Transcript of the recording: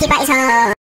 thì?